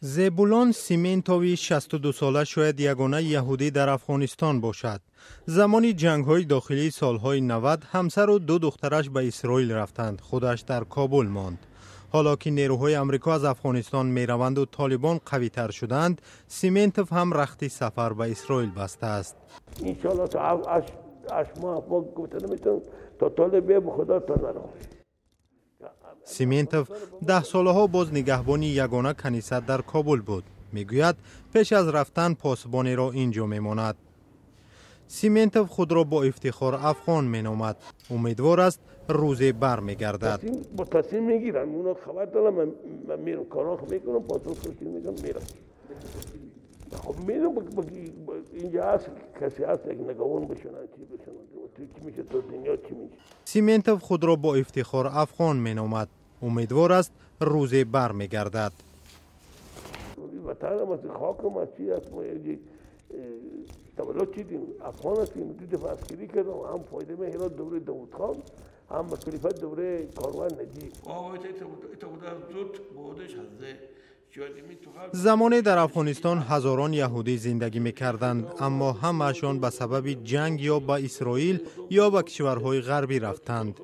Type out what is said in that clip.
زبولان سیمنتوی 62 ساله شاید یگانه یهودی در افغانستان باشد. زمانی جنگ های داخلی سالهای 90 همسر و دو دخترش به اسرائیل رفتند. خودش در کابل ماند. حالا که نیروهای امریکا از افغانستان می روند و طالبان قوی تر شدند، سیمنتوف هم رختی سفر به اسرائیل بسته است. انشالله تا اش ماه گفته نمیتون تا طالب به خدا تا نرو. سیمنتوف ده ساله ها باز نگهبانی یگانه کنیست در کابل بود. می‌گوید پیش از رفتن پاسبانی را اینجا میماند. سیمنتوف خود را با افتخار افغان می نامد. امیدوار است روزی بر می گردد. با تصمیم می‌گیرن اونا خبر دارم من میرم کاران می‌کنم پاسپورت میگم میرم خب میرم اینجا هست کسی هست یک نگوان بشنن چی بشنن سیمنتوف خود را با افتخار افغان می نامد. امیدوار است روزی بر می گردد. وطن از خاک هم از چی هست ما یک تولد چیدیم افغان هستیم دو دفعه اسکری کردم هم فایده مهرات دوره داود خان هم مسئولیت دوره کاروان نجیب زمانی در افغانستان هزاران یهودی زندگی می کردند اما همهشان به سبب جنگ یا به اسرائیل یا به کشورهای غربی رفتند.